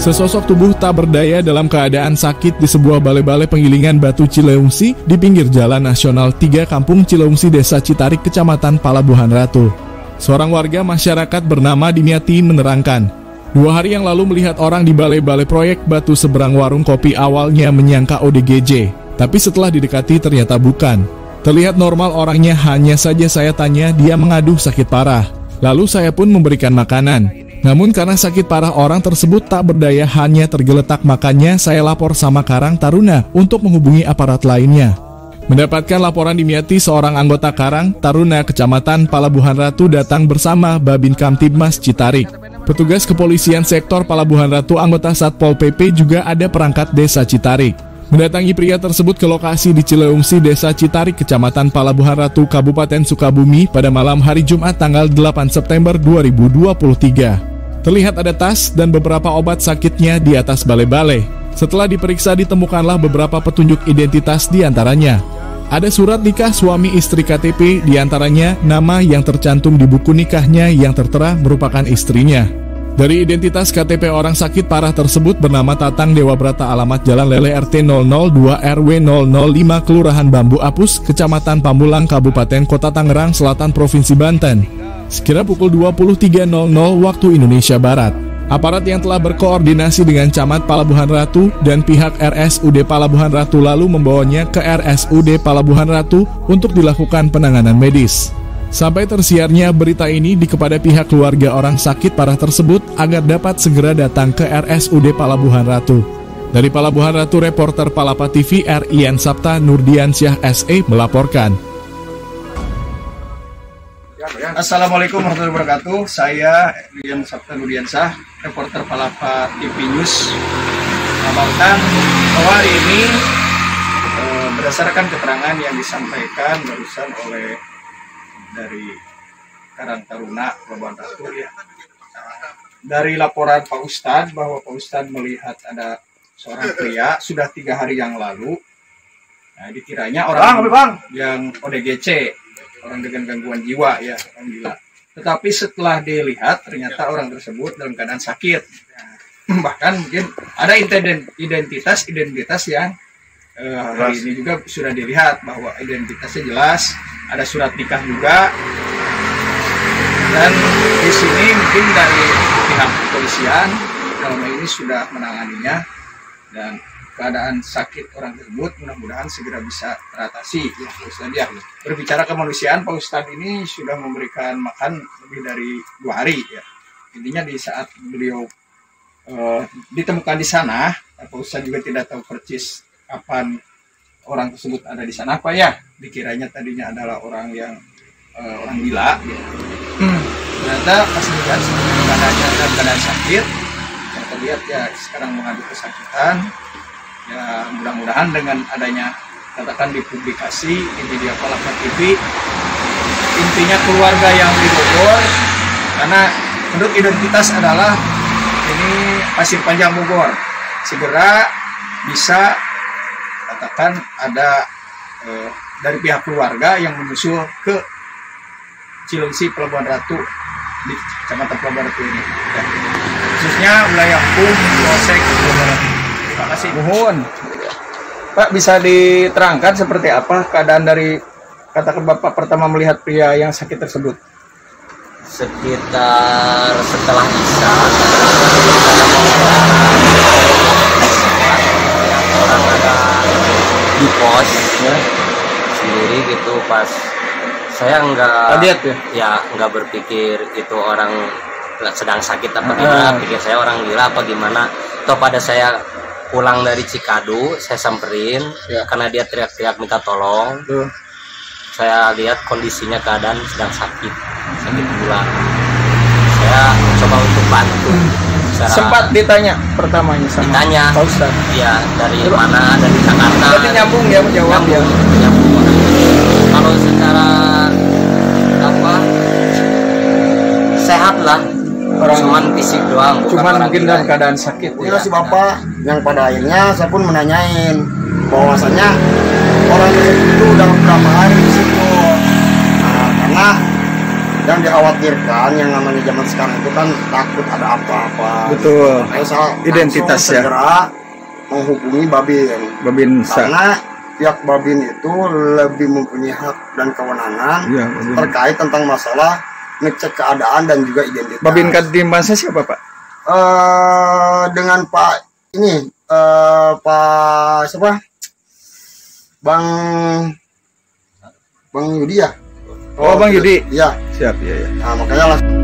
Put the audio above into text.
Sesosok tubuh tak berdaya dalam keadaan sakit di sebuah balai-balai penggilingan batu Cileungsi di pinggir Jalan Nasional 3 Kampung Cileungsi Desa Citarik, Kecamatan Palabuhan Ratu. Seorang warga masyarakat bernama Dimiati menerangkan, dua hari yang lalu melihat orang di balai-balai proyek batu seberang warung kopi awalnya menyangka ODGJ, tapi setelah didekati ternyata bukan. Terlihat normal orangnya hanya saja saya tanya dia mengaduh sakit parah. Lalu saya pun memberikan makanan. Namun karena sakit parah orang tersebut tak berdaya hanya tergeletak makanya saya lapor sama Karang Taruna untuk menghubungi aparat lainnya. Mendapatkan laporan dimyati seorang anggota Karang Taruna Kecamatan Palabuhan Ratu datang bersama Babin Kamtibmas Citarik. Petugas kepolisian sektor Palabuhan Ratu anggota Satpol PP juga ada perangkat desa Citarik. Mendatangi pria tersebut ke lokasi di Cileungsi, Desa Citarik, Kecamatan Palabuhan Ratu, Kabupaten Sukabumi pada malam hari Jumat tanggal 8 September 2023. Terlihat ada tas dan beberapa obat sakitnya di atas balai-balai. Setelah diperiksa ditemukanlah beberapa petunjuk identitas di antaranya. Ada surat nikah suami istri KTP di antaranya nama yang tercantum di buku nikahnya yang tertera merupakan istrinya. Dari identitas KTP orang sakit parah tersebut bernama Tatang Dewa Brata alamat Jalan Lele RT 002 RW 005 Kelurahan Bambu Apus, Kecamatan Pamulang, Kabupaten Kota Tangerang Selatan, Provinsi Banten. Sekira pukul 23.00 waktu Indonesia Barat. Aparat yang telah berkoordinasi dengan Camat Palabuhan Ratu dan pihak RSUD Palabuhan Ratu lalu membawanya ke RSUD Palabuhan Ratu untuk dilakukan penanganan medis. Sampai tersiarnya berita ini di kepada pihak keluarga orang sakit parah tersebut agar dapat segera datang ke RSUD Palabuhan Ratu. Dari Palabuhan Ratu, reporter Palapa TV RIN Sabta Nurdiansyah SE melaporkan. Assalamualaikum warahmatullahi wabarakatuh. Saya Rian Sabta Nurdiansyah, reporter Palapa TV News melaporkan bahwa hari ini eh, berdasarkan keterangan yang disampaikan barusan oleh dari Karang Taruna Pelabuhan Ratu ya. Dari laporan Pak Ustadz bahwa Pak Ustadz melihat ada seorang pria sudah tiga hari yang lalu. Nah, dikiranya orang bang, bang. yang ODGC, orang dengan gangguan jiwa ya, orang gila. Tetapi setelah dilihat ternyata orang tersebut dalam keadaan sakit. Nah, bahkan mungkin ada identitas identitas yang eh, hari ini juga sudah dilihat bahwa identitasnya jelas ada surat nikah juga dan di sini mungkin dari pihak kepolisian dalam ini sudah menanganinya dan keadaan sakit orang tersebut mudah-mudahan segera bisa teratasi ya Pak Ustadz ya berbicara kemanusiaan Pak Ustadz ini sudah memberikan makan lebih dari dua hari ya intinya di saat beliau uh, ditemukan di sana Pak Ustadz juga tidak tahu persis kapan orang tersebut ada di sana apa ya dikiranya tadinya adalah orang yang uh, orang gila gitu. hmm. ternyata pas dilihat keadaannya dalam keadaan sakit yang terlihat ya sekarang mengadu kesakitan ya mudah-mudahan dengan adanya katakan dipublikasi ini dia Palapa TV intinya keluarga yang di Bogor karena menurut identitas adalah ini pasir panjang Bogor segera bisa katakan ada eh, dari pihak keluarga yang menyusul ke Cilengsi Pelabuhan Ratu di Kecamatan Pelabuhan Ratu ini. Ya. Khususnya wilayah Pum, Polsek, Pelabuhan Ratu. Terima kasih. Mohon. Pak bisa diterangkan seperti apa keadaan dari katakan Bapak pertama melihat pria yang sakit tersebut? Sekitar setelah Isya orang ada di pos ya sendiri gitu pas saya nggak kaget ya ya nggak berpikir itu orang sedang sakit apa gimana uh. pikir saya orang gila apa gimana toh pada saya pulang dari Cikadu saya samperin ya. karena dia teriak-teriak minta tolong. Uh. saya lihat kondisinya keadaan sedang sakit sakit gula. Saya coba untuk bantu secara sempat ditanya pertamanya sama ditanya. Pak Ustaz iya dari Terus, mana dari Jakarta. Berarti nyambung ya menjawab nyambung, ya? Nyambung kalau secara apa sehat lah orang cuman fisik doang cuman mungkin dalam keadaan sakit ya. si bapak yang pada akhirnya saya pun menanyain bahwasanya orang itu udah berapa hari di situ nah, karena yang dikhawatirkan yang namanya zaman sekarang itu kan takut ada apa-apa Betul. Saya Identitas ya. segera menghubungi Babin Babin karena pihak Babin itu lebih mempunyai hak dan kewenangan Iya, Babin. terkait tentang masalah ngecek keadaan dan juga identitas. Babin Kadimasa siapa Pak? Eh, dengan Pak ini eh, Pak siapa? Bang Bang Yudi ya? Oh, Bang Yudi. Iya. Siap ya ya. Nah, makanya langsung